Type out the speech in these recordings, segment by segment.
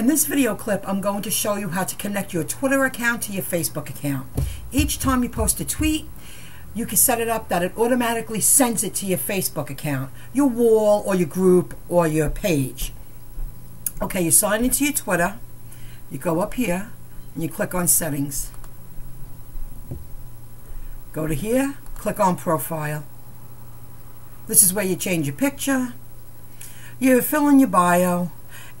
In this video clip, I'm going to show you how to connect your Twitter account to your Facebook account. Each time you post a tweet, you can set it up that it automatically sends it to your Facebook account, your wall or your group or your page. Okay, you sign into your Twitter, you go up here, and you click on settings. Go to here, click on profile. This is where you change your picture, you fill in your bio,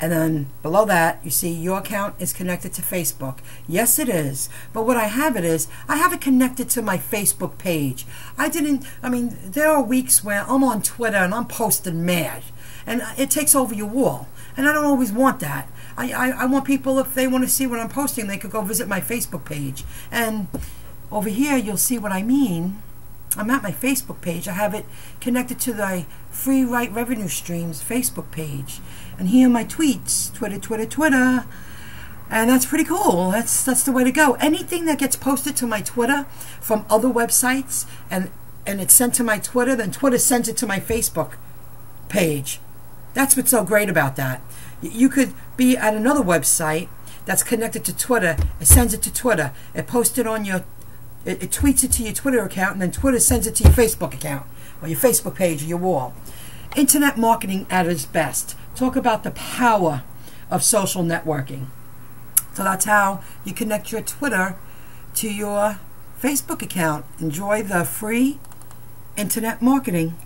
and then below that, you see your account is connected to Facebook. Yes, it is. But what I have it is, I have it connected to my Facebook page. I didn't, I mean, there are weeks where I'm on Twitter and I'm posting mad. And it takes over your wall. And I don't always want that. I, I, I want people, if they want to see what I'm posting, they could go visit my Facebook page. And over here, you'll see what I mean. I'm at my Facebook page. I have it connected to the Free Write Revenue Streams Facebook page. And here are my tweets. Twitter, Twitter, Twitter. And that's pretty cool. That's that's the way to go. Anything that gets posted to my Twitter from other websites and and it's sent to my Twitter, then Twitter sends it to my Facebook page. That's what's so great about that. You could be at another website that's connected to Twitter. It sends it to Twitter. It posts it on your it, it, tweets it to your Twitter account, and then Twitter sends it to your Facebook account, or your Facebook page, or your wall. Internet marketing at its best. Talk about the power of social networking. So that's how you connect your Twitter to your Facebook account. Enjoy the free internet marketing